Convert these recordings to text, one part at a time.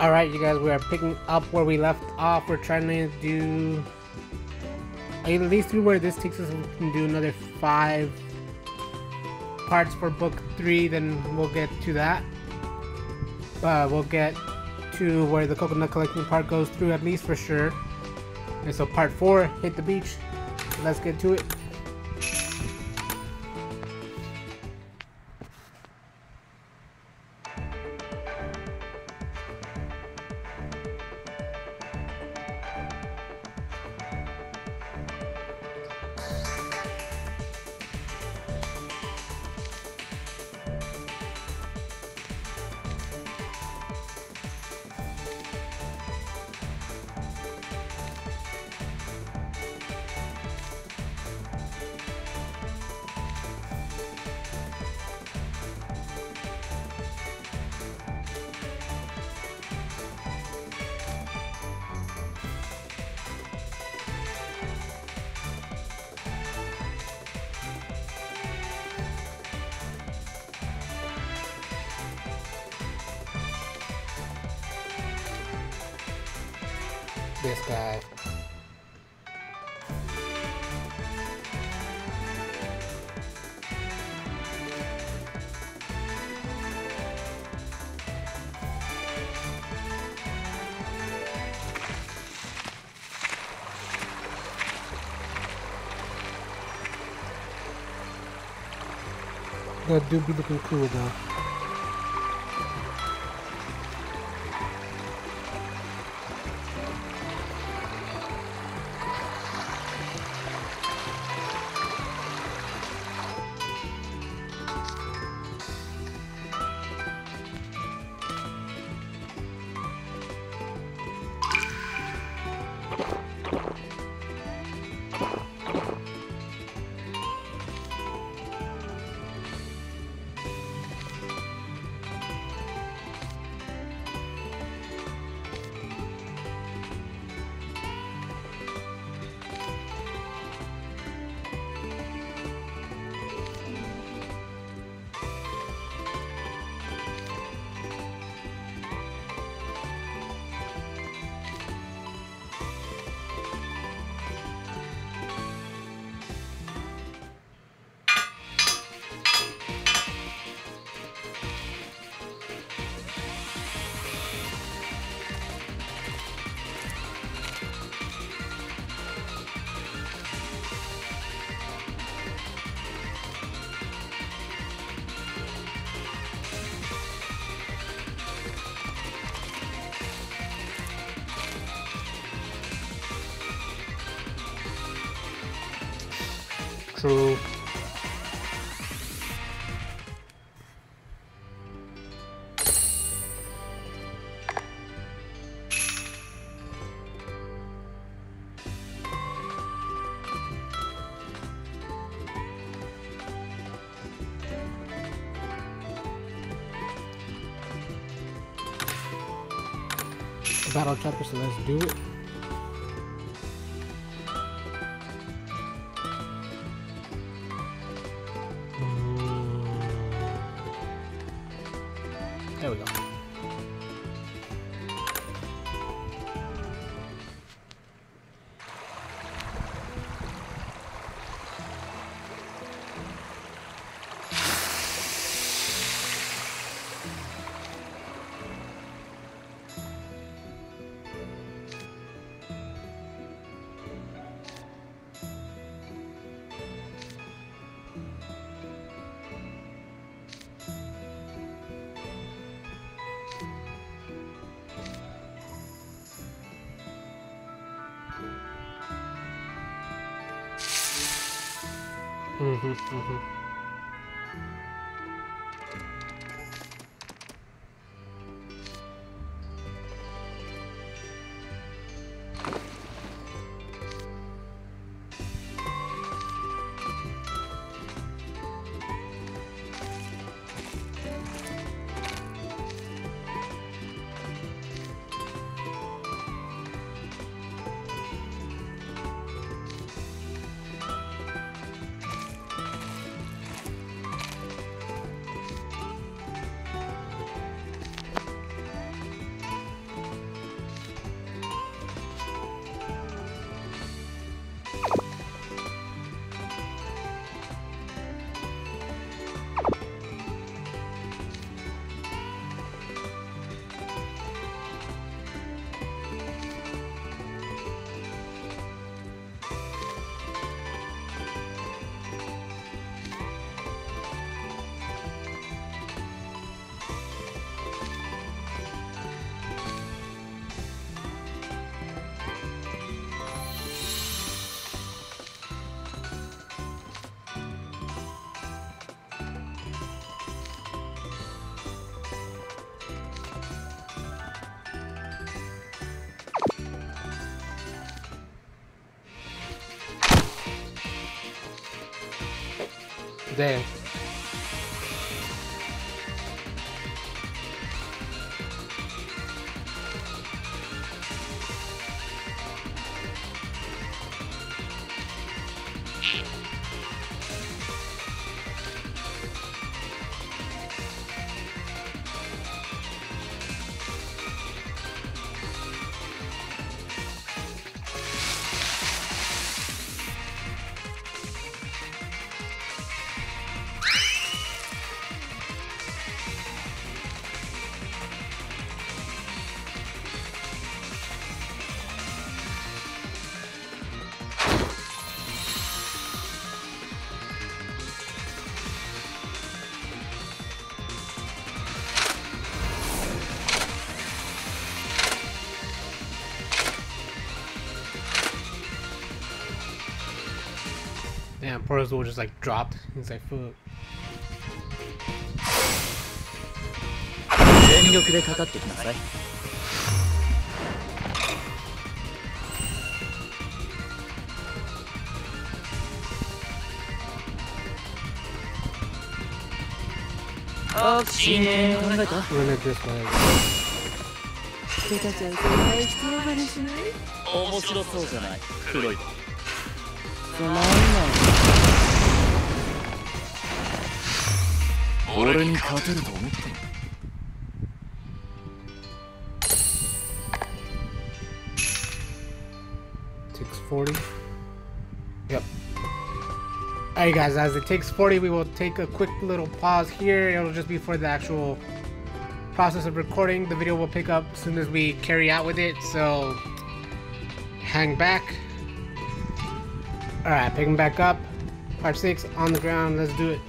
Alright, you guys, we are picking up where we left off. We're trying to do... At least through where this takes us, we can do another five parts for book three, then we'll get to that. Uh, we'll get to where the coconut collecting part goes through, at least for sure. And so part four, hit the beach. Let's get to it. This guy. That do be looking cool though. So let's do it. Mm-hmm, mm-hmm. Damn. Portal just like dropped. He's like, fuck. 全力でかかってきなさいあ深淵考えた Run it this way. ペタちゃんそんな必要話しない面白そうじゃない俺に勝てると思ってんの Takes 40. Yep. Alright guys, as it takes 40, we will take a quick little pause here. It'll just be for the actual process of recording. The video will pick up as soon as we carry out with it, so hang back. Alright, picking back up. Part 6 on the ground, let's do it.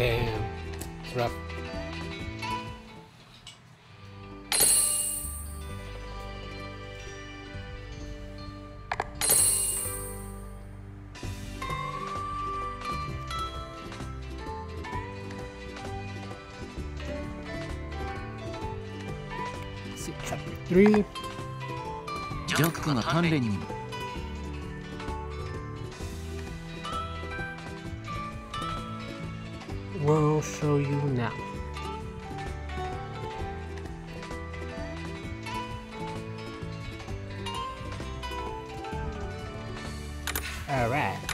Damn. It's rough. See, chapter 3. 弱化の鍛錬にも show you now. Alright.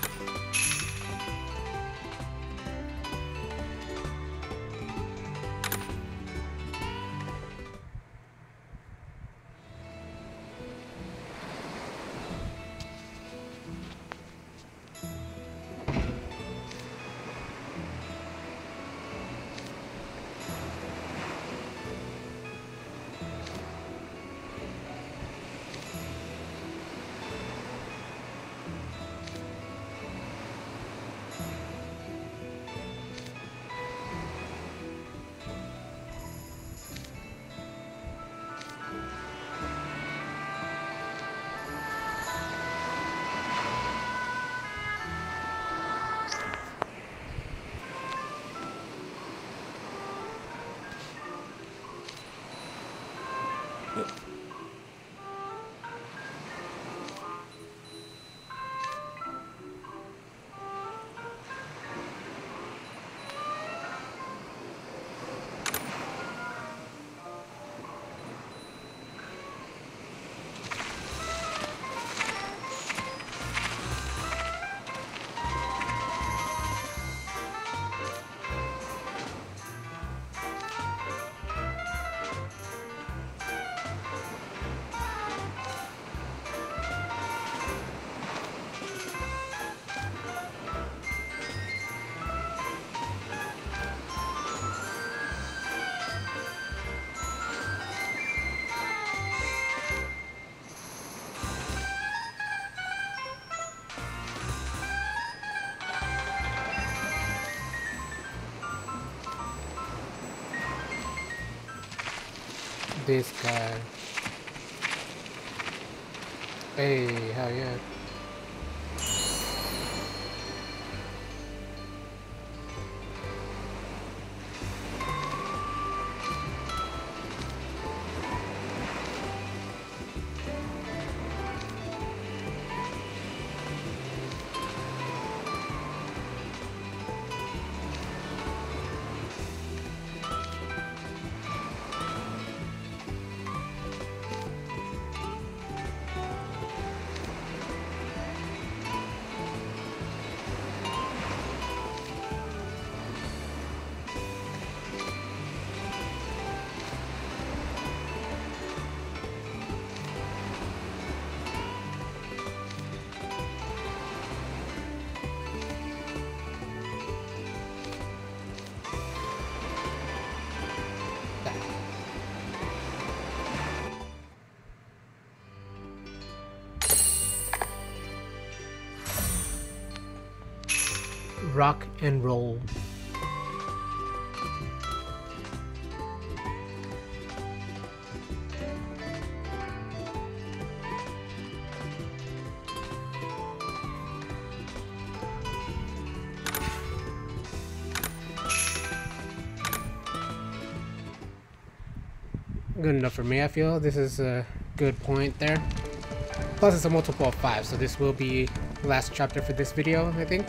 This guy. Hey, hell yeah. Rock and roll. Good enough for me, I feel. This is a good point there. Plus, it's a multiple of 5, so this will be last chapter for this video, I think.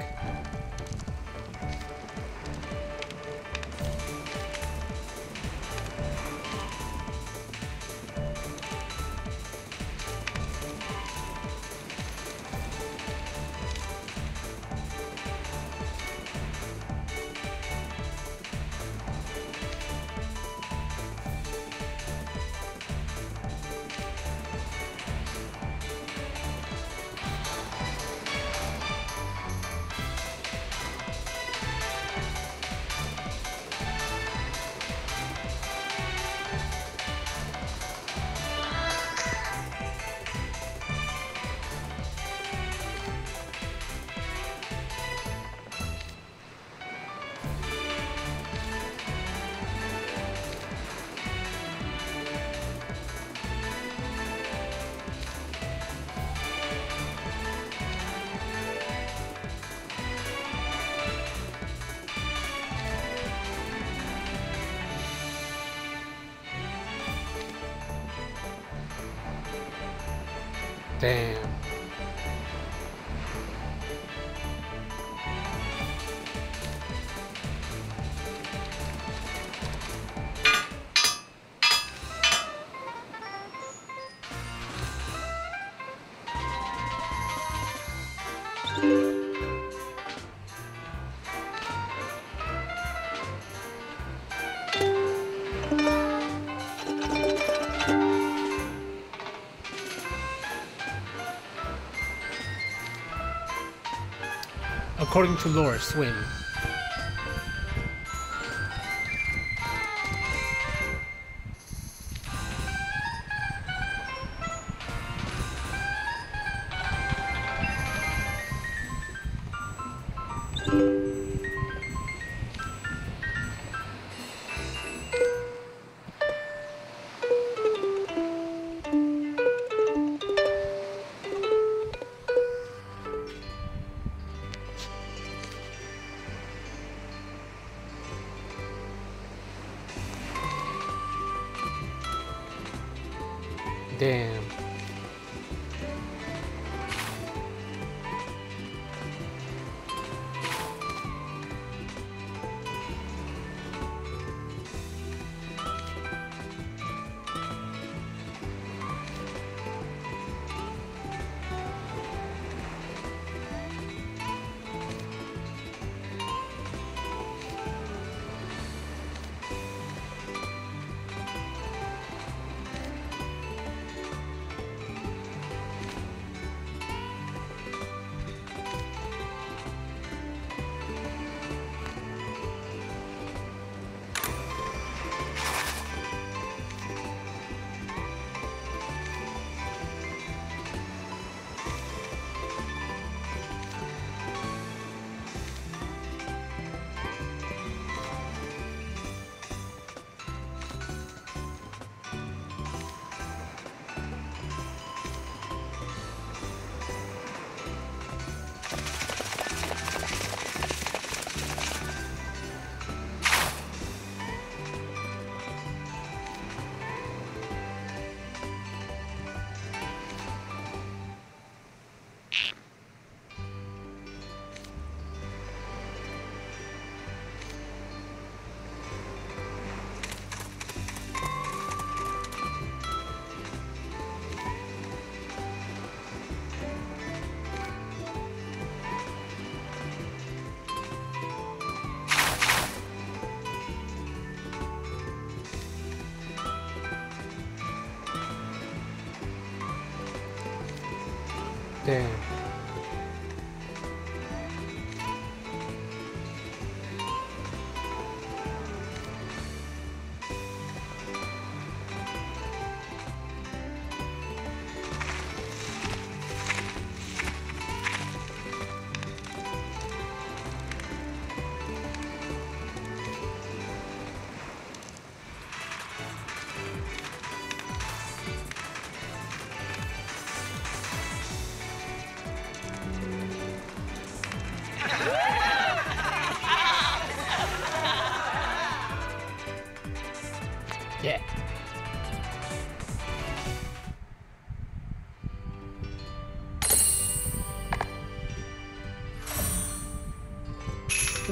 Damn. According to lore, swim.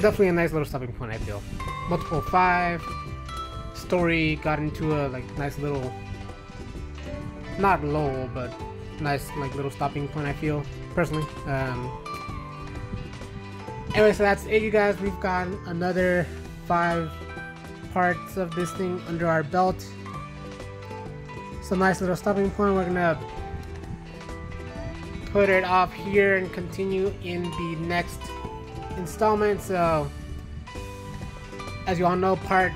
Definitely a nice little stopping point, I feel. Multiple five. Story got into a like nice little not low, but nice like little stopping point I feel, personally. Um Anyway, so that's it you guys. We've got another five parts of this thing under our belt. So nice little stopping point. We're gonna put it off here and continue in the next installment. So as you all know, part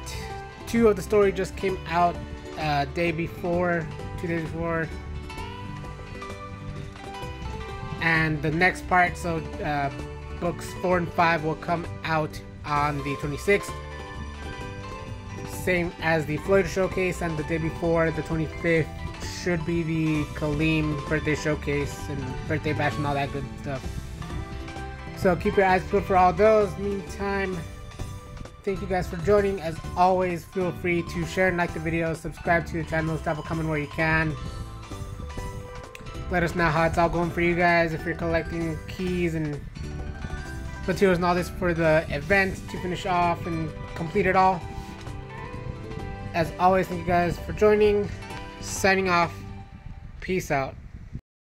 two of the story just came out uh, day before, two days before. And the next part, so uh, books four and five will come out on the 26th same as the Florida showcase, and the day before, the 25th, should be the Kalim birthday showcase and birthday bash and all that good stuff. So keep your eyes peeled for all those. Meantime, thank you guys for joining. As always, feel free to share and like the video, subscribe to the channel, drop a comment where you can. Let us know how it's all going for you guys. If you're collecting keys and materials and all this for the event to finish off and complete it all. As always, thank you guys for joining. Signing off. Peace out.